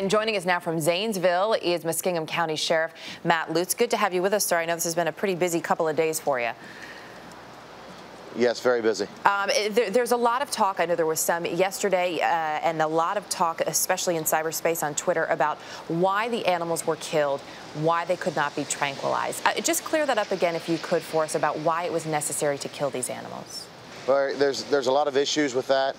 And joining us now from Zanesville is Muskingum County Sheriff Matt Lutz. Good to have you with us, sir. I know this has been a pretty busy couple of days for you. Yes, very busy. Um, there, there's a lot of talk. I know there was some yesterday, uh, and a lot of talk, especially in cyberspace on Twitter, about why the animals were killed, why they could not be tranquilized. Uh, just clear that up again, if you could, for us about why it was necessary to kill these animals. Well, there's there's a lot of issues with that.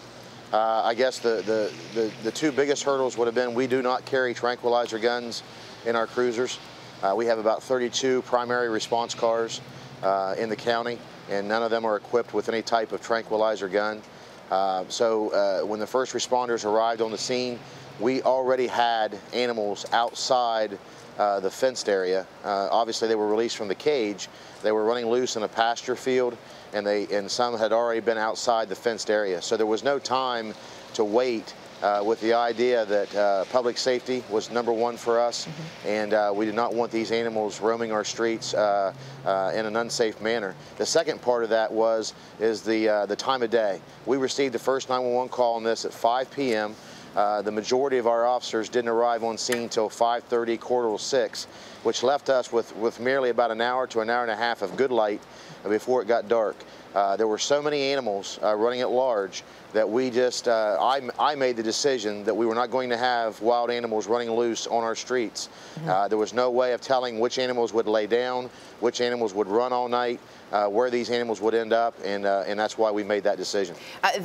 Uh, I guess the, the, the, the, two biggest hurdles would have been we do not carry tranquilizer guns in our cruisers. Uh, we have about 32 primary response cars uh, in the county, and none of them are equipped with any type of tranquilizer gun. Uh, so uh, when the first responders arrived on the scene, we already had animals outside uh, the fenced area. Uh, obviously, they were released from the cage. They were running loose in a pasture field, and they and some had already been outside the fenced area. So there was no time to wait uh, with the idea that uh, public safety was number one for us, mm -hmm. and uh, we did not want these animals roaming our streets uh, uh, in an unsafe manner. The second part of that was is the uh, the time of day. We received the first 911 call on this at 5 p.m. Uh, the majority of our officers didn't arrive on scene until 5.30, quarter to 6, which left us with, with merely about an hour to an hour and a half of good light before it got dark. Uh, there were so many animals uh, running at large that we just, uh, I, I made the decision that we were not going to have wild animals running loose on our streets. Mm -hmm. there was no way of telling which animals would lay down, which animals would run all night, uh, where these animals would end up, and, uh, and that's why we made that decision.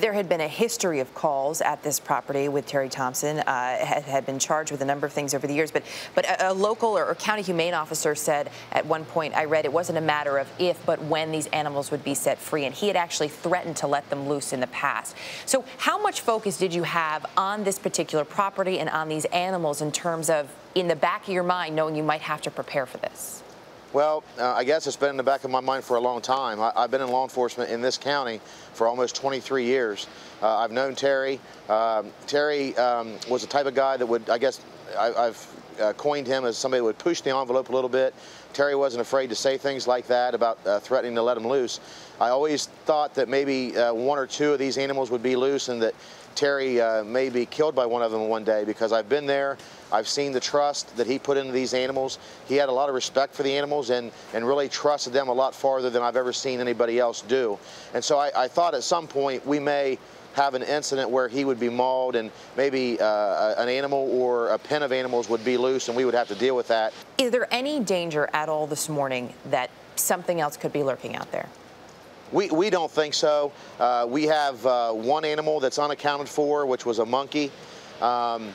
there had been a history of calls at this property with Terry Thompson, uh, had, had been charged with a number of things over the years, but, but a, a local or, or county humane officer said at one point, I read, it wasn't a matter of if, but when these animals would be set free, and he had actually threatened to let them loose in the past. So how much focus did you have on this particular property and on these animals in terms of in the back of your mind knowing you might have to prepare for this? Well, uh, I guess it's been in the back of my mind for a long time. I, have been in law enforcement in this county for almost 23 years. Uh, I've known Terry. Um, Terry um, was the type of guy that would, I guess, I, have uh, coined him as somebody that would push the envelope a little bit. Terry wasn't afraid to say things like that about uh, threatening to let him loose. I always thought that maybe uh, one or two of these animals would be loose and that Terry uh, may be killed by one of them one day because I've been there. I've seen the trust that he put into these animals. He had a lot of respect for the animals and, and really trusted them a lot farther than I've ever seen anybody else do. And so I, I thought at some point we may have an incident where he would be mauled and maybe uh, an animal or a pen of animals would be loose and we would have to deal with that. Is there any danger at all this morning that something else could be lurking out there? We, we don't think so. Uh, we have uh, one animal that's unaccounted for, which was a monkey. Um,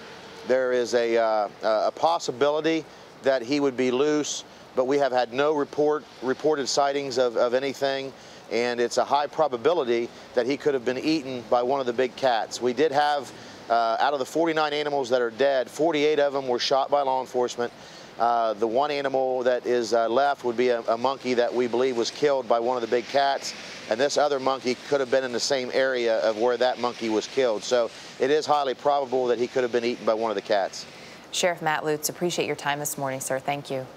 there is a, uh, a possibility that he would be loose, but we have had no report reported sightings of, of anything and it's a high probability that he could have been eaten by one of the big cats. We did have, uh, out of the 49 animals that are dead, 48 of them were shot by law enforcement. Uh, the one animal that is uh, left would be a, a, monkey that we believe was killed by one of the big cats, and this other monkey could have been in the same area of where that monkey was killed. So it is highly probable that he could have been eaten by one of the cats. Sheriff Matt Lutz, appreciate your time this morning, sir. Thank you.